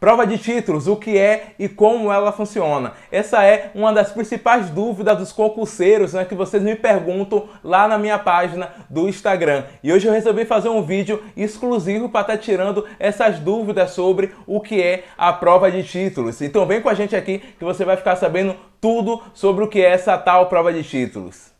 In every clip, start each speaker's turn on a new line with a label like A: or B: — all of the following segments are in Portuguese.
A: Prova de títulos, o que é e como ela funciona. Essa é uma das principais dúvidas dos concurseiros né, que vocês me perguntam lá na minha página do Instagram. E hoje eu resolvi fazer um vídeo exclusivo para estar tá tirando essas dúvidas sobre o que é a prova de títulos. Então vem com a gente aqui que você vai ficar sabendo tudo sobre o que é essa tal prova de títulos.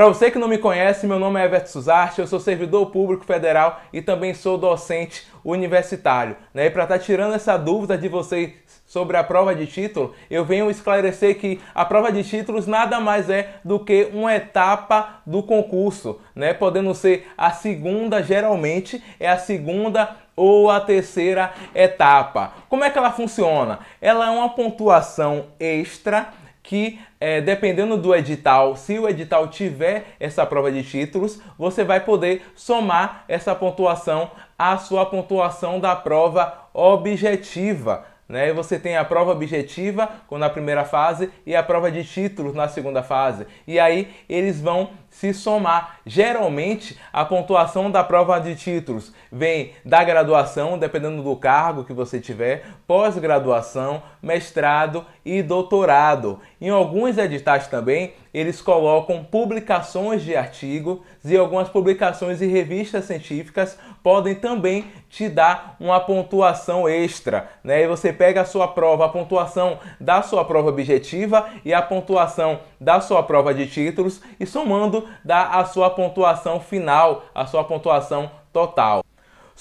A: Para você que não me conhece, meu nome é Everton Suzarte, eu sou servidor público federal e também sou docente universitário. Né? E para estar tá tirando essa dúvida de vocês sobre a prova de título, eu venho esclarecer que a prova de títulos nada mais é do que uma etapa do concurso, né? podendo ser a segunda, geralmente é a segunda ou a terceira etapa. Como é que ela funciona? Ela é uma pontuação extra que é, dependendo do edital, se o edital tiver essa prova de títulos, você vai poder somar essa pontuação à sua pontuação da prova objetiva. Né? Você tem a prova objetiva na primeira fase e a prova de títulos na segunda fase. E aí eles vão se somar. Geralmente a pontuação da prova de títulos vem da graduação, dependendo do cargo que você tiver, pós-graduação, mestrado e doutorado. Em alguns editais também eles colocam publicações de artigos e algumas publicações em revistas científicas podem também te dar uma pontuação extra, né? E você pega a sua prova, a pontuação da sua prova objetiva e a pontuação da sua prova de títulos e somando dá a sua pontuação final, a sua pontuação total.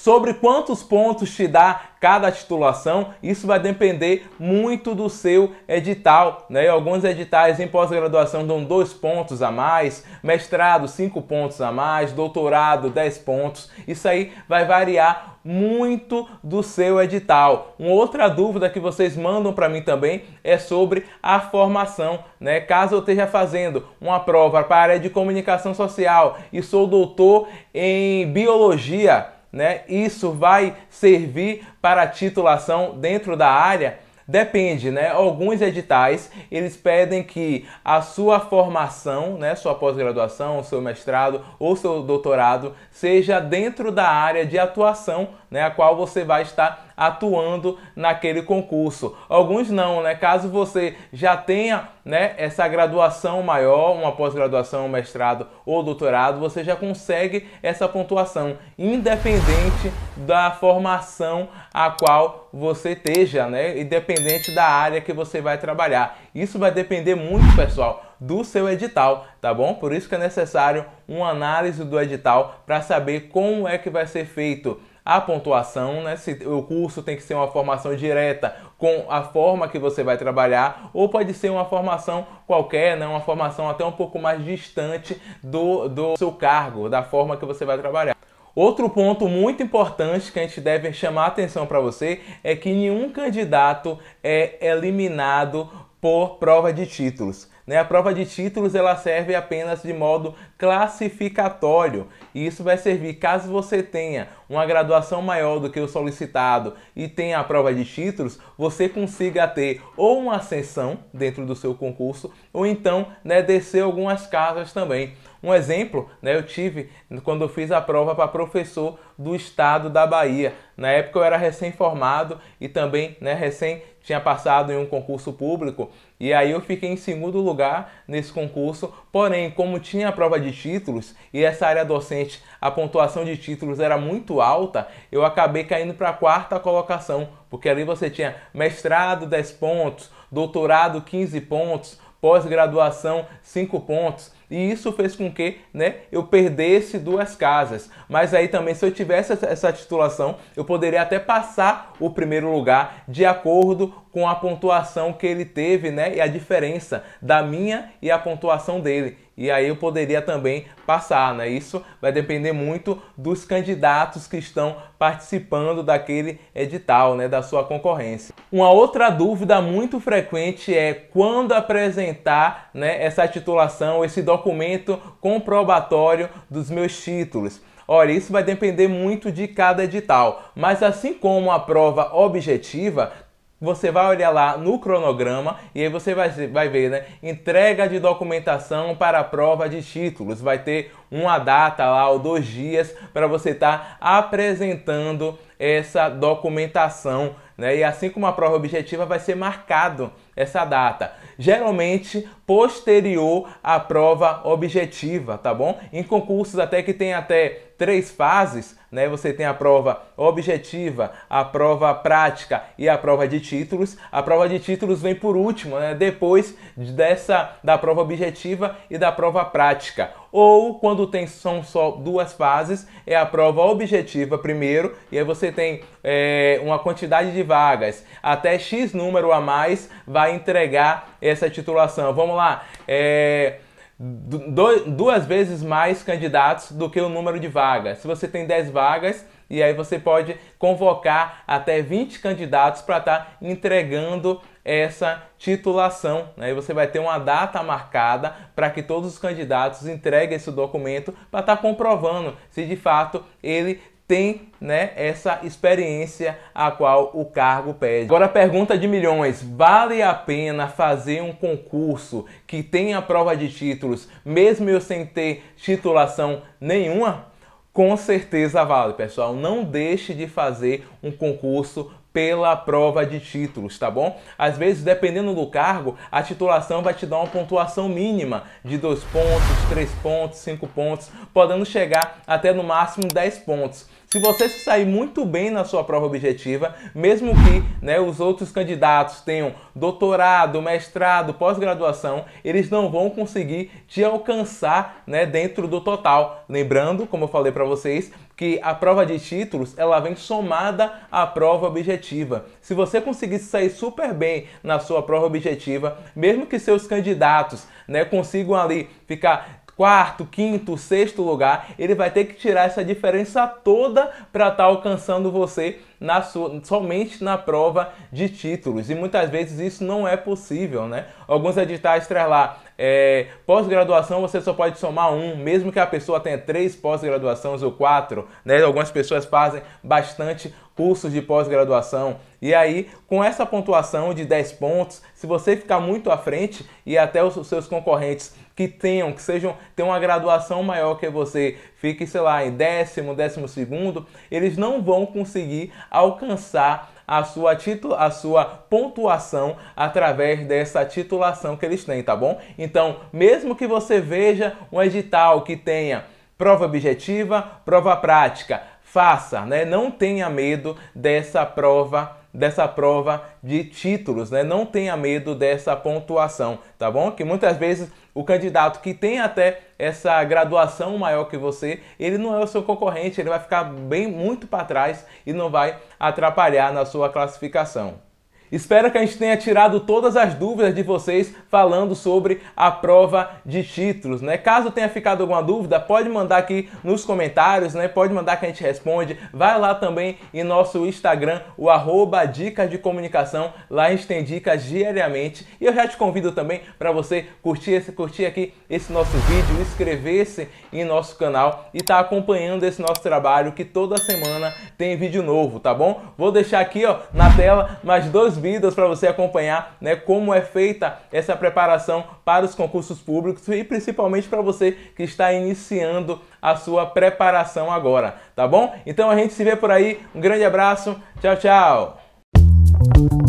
A: Sobre quantos pontos te dá cada titulação, isso vai depender muito do seu edital. Né? Alguns editais em pós-graduação dão dois pontos a mais, mestrado cinco pontos a mais, doutorado 10 pontos. Isso aí vai variar muito do seu edital. Uma outra dúvida que vocês mandam para mim também é sobre a formação, né? Caso eu esteja fazendo uma prova para a área de comunicação social e sou doutor em biologia, né? Isso vai servir para titulação dentro da área? Depende, né? Alguns editais, eles pedem que a sua formação, né, sua pós-graduação, seu mestrado ou seu doutorado seja dentro da área de atuação, né, a qual você vai estar atuando naquele concurso. Alguns não, né? Caso você já tenha, né, essa graduação maior, uma pós-graduação, um mestrado ou doutorado, você já consegue essa pontuação, independente da formação a qual você esteja, né? Independente da área que você vai trabalhar. Isso vai depender muito, pessoal, do seu edital, tá bom? Por isso que é necessário uma análise do edital para saber como é que vai ser feito a pontuação, né? Se o curso tem que ser uma formação direta com a forma que você vai trabalhar, ou pode ser uma formação qualquer, né? Uma formação até um pouco mais distante do, do seu cargo, da forma que você vai trabalhar. Outro ponto muito importante que a gente deve chamar atenção para você é que nenhum candidato é eliminado por prova de títulos. Né? A prova de títulos ela serve apenas de modo classificatório e isso vai servir caso você tenha uma graduação maior do que o solicitado e tenha a prova de títulos, você consiga ter ou uma ascensão dentro do seu concurso ou então né, descer algumas casas também. Um exemplo, né, eu tive quando eu fiz a prova para professor do estado da Bahia. Na época eu era recém-formado e também né, recém tinha passado em um concurso público e aí eu fiquei em segundo lugar nesse concurso. Porém, como tinha a prova de títulos e essa área docente, a pontuação de títulos era muito alta, eu acabei caindo para a quarta colocação, porque ali você tinha mestrado 10 pontos, doutorado 15 pontos, pós-graduação 5 pontos. E isso fez com que né, eu perdesse duas casas. Mas aí também, se eu tivesse essa titulação, eu poderia até passar o primeiro lugar de acordo com a pontuação que ele teve né, e a diferença da minha e a pontuação dele e aí eu poderia também passar, né? Isso vai depender muito dos candidatos que estão participando daquele edital, né, da sua concorrência. Uma outra dúvida muito frequente é quando apresentar, né, essa titulação, esse documento comprobatório dos meus títulos. Olha, isso vai depender muito de cada edital, mas assim como a prova objetiva, você vai olhar lá no cronograma e aí você vai, vai ver, né? Entrega de documentação para a prova de títulos. Vai ter uma data lá ou dois dias para você estar tá apresentando essa documentação, né? E assim como a prova objetiva vai ser marcado essa data, geralmente posterior à prova objetiva, tá bom? Em concursos até que tem até três fases, né? Você tem a prova objetiva, a prova prática e a prova de títulos. A prova de títulos vem por último, né? Depois dessa da prova objetiva e da prova prática. Ou quando tem são só duas fases, é a prova objetiva primeiro, e aí você tem é, uma quantidade de vagas até X número a mais vai entregar essa titulação. Vamos lá. É, duas vezes mais candidatos do que o número de vagas. Se você tem 10 vagas, e aí você pode convocar até 20 candidatos para estar tá entregando essa titulação. Né? E você vai ter uma data marcada para que todos os candidatos entreguem esse documento para estar tá comprovando se de fato ele tem né, essa experiência a qual o cargo pede. Agora pergunta de milhões, vale a pena fazer um concurso que tenha prova de títulos, mesmo eu sem ter titulação nenhuma? Com certeza vale, pessoal. Não deixe de fazer um concurso pela prova de títulos, tá bom? Às vezes, dependendo do cargo, a titulação vai te dar uma pontuação mínima de 2 pontos, 3 pontos, 5 pontos, podendo chegar até no máximo 10 pontos. Se você se sair muito bem na sua prova objetiva, mesmo que né, os outros candidatos tenham doutorado, mestrado, pós-graduação, eles não vão conseguir te alcançar né, dentro do total. Lembrando, como eu falei para vocês, que a prova de títulos ela vem somada à prova objetiva. Se você conseguir sair super bem na sua prova objetiva, mesmo que seus candidatos né, consigam ali ficar quarto, quinto, sexto lugar, ele vai ter que tirar essa diferença toda para estar tá alcançando você na sua, somente na prova de títulos. E muitas vezes isso não é possível, né? Alguns editais lá, é, pós-graduação você só pode somar um, mesmo que a pessoa tenha três pós-graduações ou quatro, né? Algumas pessoas fazem bastante cursos de pós-graduação. E aí, com essa pontuação de 10 pontos, se você ficar muito à frente e até os seus concorrentes que tenham, que sejam, tenham uma graduação maior que você, fique, sei lá, em décimo, décimo segundo, eles não vão conseguir alcançar a sua, titu a sua pontuação através dessa titulação que eles têm, tá bom? Então, mesmo que você veja um edital que tenha prova objetiva, prova prática, faça, né? Não tenha medo dessa prova dessa prova de títulos, né? Não tenha medo dessa pontuação, tá bom? Que muitas vezes o candidato que tem até essa graduação maior que você, ele não é o seu concorrente, ele vai ficar bem muito para trás e não vai atrapalhar na sua classificação. Espero que a gente tenha tirado todas as dúvidas de vocês falando sobre a prova de títulos, né? Caso tenha ficado alguma dúvida, pode mandar aqui nos comentários, né? Pode mandar que a gente responde. Vai lá também em nosso Instagram, o arroba Dicas de Comunicação. Lá a gente tem dicas diariamente. E eu já te convido também para você curtir, esse, curtir aqui esse nosso vídeo, inscrever-se em nosso canal e estar tá acompanhando esse nosso trabalho que toda semana tem vídeo novo, tá bom? Vou deixar aqui ó, na tela mais dois vídeos para você acompanhar né, como é feita essa preparação para os concursos públicos e principalmente para você que está iniciando a sua preparação agora, tá bom? Então a gente se vê por aí. Um grande abraço. Tchau, tchau.